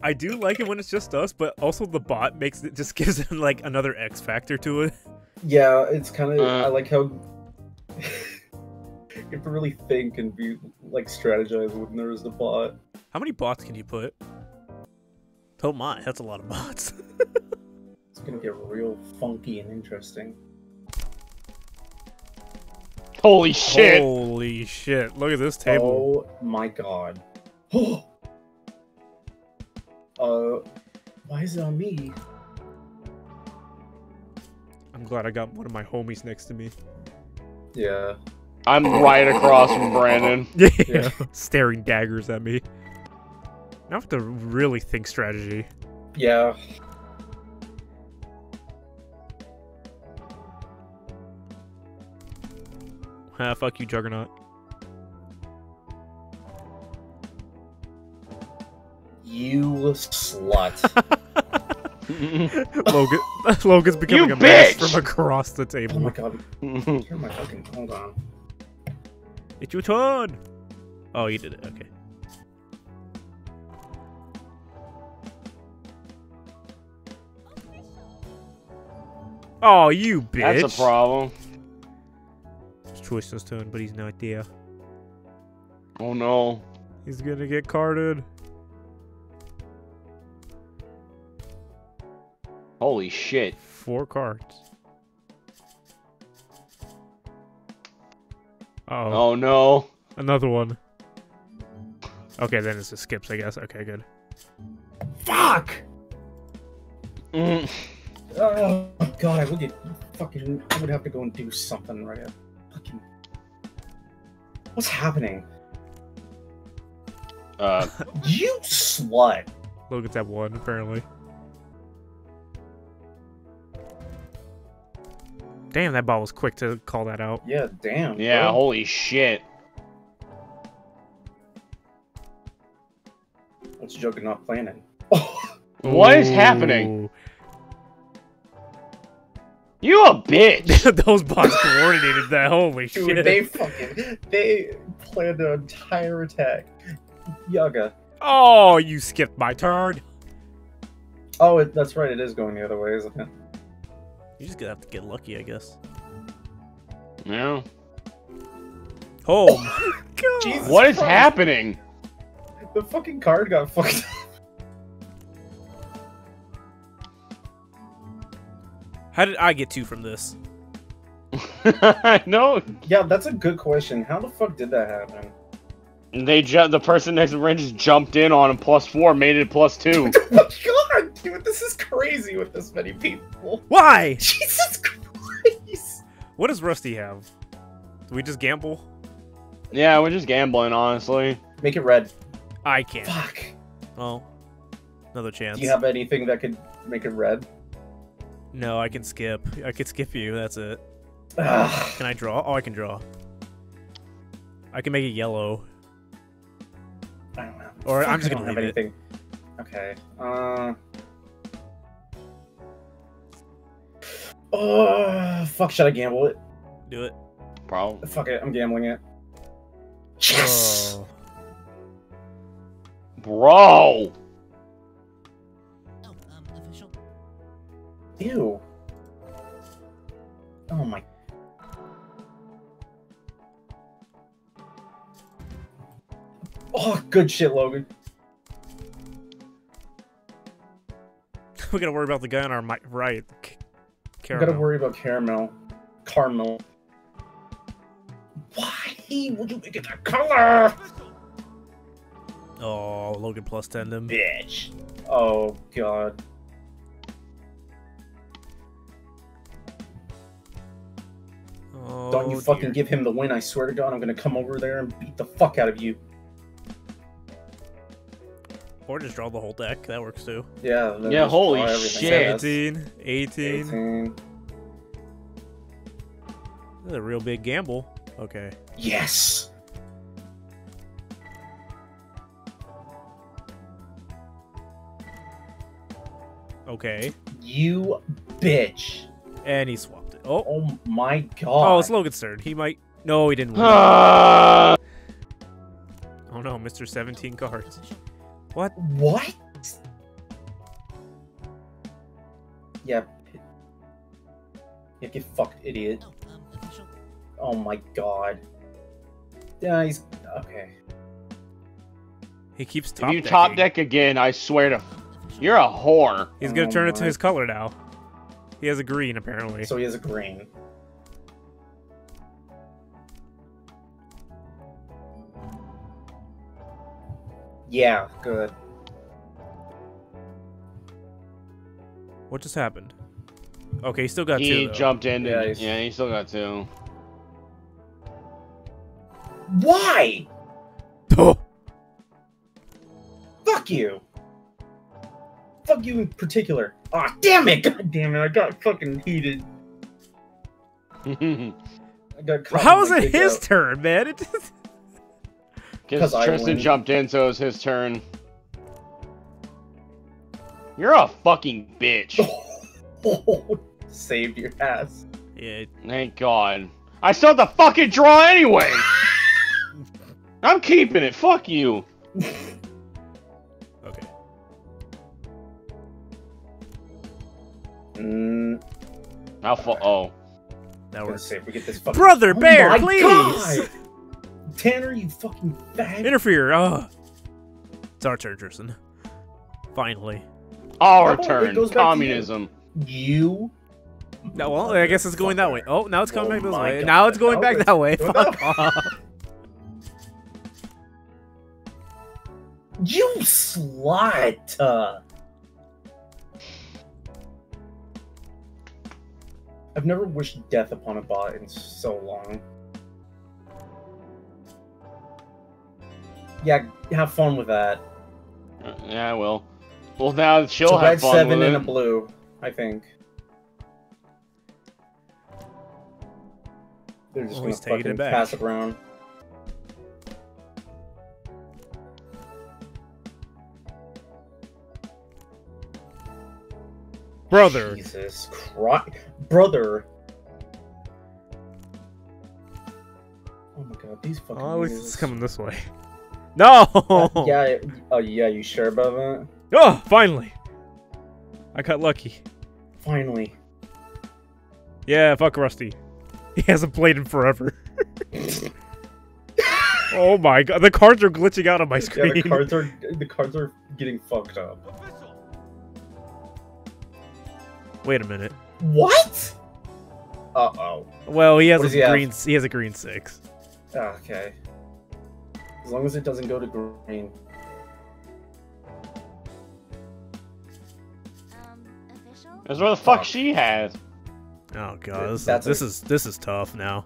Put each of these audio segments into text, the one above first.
I do like it when it's just us, but also the bot makes it just gives it like another X factor to it. Yeah, it's kind of. Uh. I like how you have to really think and be like strategize when there is the bot. How many bots can you put? Oh my, that's a lot of bots. It's gonna get real funky and interesting. Holy shit! Holy shit! Look at this table. Oh my god. Uh, why is it on me? I'm glad I got one of my homies next to me. Yeah. I'm right across from Brandon. Yeah, Yeah. staring daggers at me. Now I have to really think strategy. Yeah. Ah, fuck you, Juggernaut. You slut. Logan, Logan's becoming You a mess from across the table. oh my table. god. Hear my fucking. Hold on. It's your turn. Oh, you did it. Okay. Oh, you bitch! That's a problem. It's Twister's turn, but he's not there. Oh no. He's gonna get carded. Holy shit. Four cards. Uh oh, Oh no. another one. Okay, then it's just skips, I guess. Okay, good. Fuck! Mm. Oh god, I would get fucking. I would have to go and do something right now. Fucking. What's happening? Uh, You slut! Logan's at one, apparently. Damn, that ball was quick to call that out. Yeah, damn. yeah, bro. holy shit. What's joking not planning? What is happening? You a bitch! Those bots coordinated that. Holy Dude, shit. they fucking. They planned an entire attack. Yaga. Oh, you skipped my turn. Oh, it, that's right, it is going the other way, isn't it? You're just gonna have to get lucky, I guess. Yeah. Oh, my god. Jesus What is Christ. happening? The fucking card got fucked up. How did I get two from this? no, Yeah, that's a good question. How the fuck did that happen? they ju- the person next to Ren just jumped in on him plus four, made it plus two. Oh My god, dude, this is crazy with this many people. Why? Jesus Christ! What does Rusty have? Do we just gamble? yeah, we're just gambling, honestly. Make it red. I can't. Fuck. Oh, another chance. Do you have anything that could make it red? No, I can skip. I could skip you. That's it. Ugh. Can I draw? Oh, I can draw. I can make it yellow. I don't know. Or I'm just I gonna don't have it. anything. Okay. Uh. Oh, fuck, should I gamble it? Do it. Probably. Fuck it, I'm gambling it. Yes! Oh. Bro! Oh, um, official. Ew. Oh my. Oh, good shit, Logan. we gotta worry about the guy on our mi- right. C- I Caramel. gotta worry about caramel. Caramel. Why would you make it that color? Oh, Logan plus ten them. Bitch. Oh, God. Oh, Don't you oh, fucking dear. give him the win, I swear to God, I'm gonna come over there and beat the fuck out of you. Or just draw the whole deck. That works too. Yeah. Yeah, holy shit. fast. 17, 18. 18. This is a real big gamble. Okay. Yes! Okay. You bitch. And he swapped it. Oh. Oh my god. Oh, it's Logan's turn. He might. No, he didn't win. Ah! oh no, Mr. 17 cards. What? What? Yep. Yeah. You get fucked, idiot. Oh my god. Yeah, he's... okay. He keeps top If you top deck again, I swear to... You're a whore. He's gonna oh turn it to his color now. He has a green, apparently. So he has a green. Yeah, good. What just happened? Okay, he still got he two. though. jumped in. Yeah, and- yeah, he still got two. Why? Oh, Fuck you. Fuck you in particular. Ah, damn it! God damn it! I got fucking heated. I got caught How in is my it his out. turn, man? It just... Because 'Cause I Tristan win. jumped in, so it was his turn. You're a fucking bitch. Saved your ass. Yeah, Thank God. I still have to fucking draw anyway. I'm keeping it. Fuck you. okay. Mm, Now, fu- oh. That gonna works. say if we get this fucking Brother Oh Bear, my please! God! Tanner, you fucking fag. Interfere. Oh. It's our turn, Tristan. Finally. Our Oh, it turn. goes back to you. Communism. You. No, well, I guess it's going that way. Oh, now it's coming Oh back this oh way. God. Now it's going back that way. Fuck off. You slut! I've never wished death upon a bot in so long. Yeah, have fun with that. Uh, Yeah, I will. Well, now she'll it's a have red fun seven with and it. a blue, I think. They're just gonna he's taking it fucking back. pass it around. Brother. Jesus Christ. Brother. Oh my god, these fucking. Oh, at least it's coming this way. No! Uh, yeah, oh yeah, you sure about that? Oh, finally. I got lucky. Finally. Yeah, fuck Rusty. He hasn't played in forever. oh my god, the cards are glitching out on my Yeah, screen. the cards are the cards are getting fucked up. Wait a minute. What? Uh oh. Well, he has What a he have? green. He has a green six. Okay. As long as it doesn't go to green. Um, official? That's what the fuck Fuck. she has. Oh god, this, is, That's a- this is this is tough now.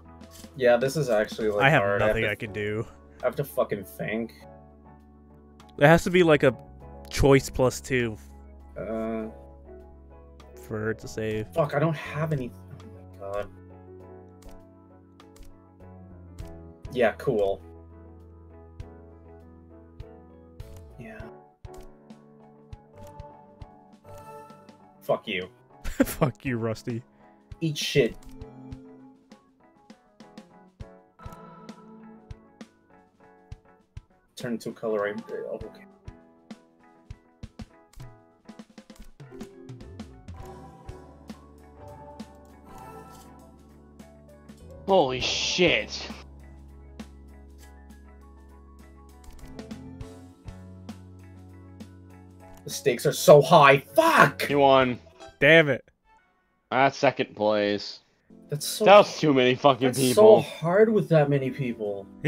Yeah, this is actually like I have hard. nothing I I have, to, can do. I have to fucking think. It has to be like a choice plus two Uh, for her to save. fuck, I don't have any. Oh my god. Yeah, cool. Fuck you. Fuck you, Rusty. Eat shit. Turn to color. I, oh, okay. Holy shit. Stakes are so high. Fuck! He won. Damn it. That's second place. That's so. That was too many fucking that's so people. hard with that many people.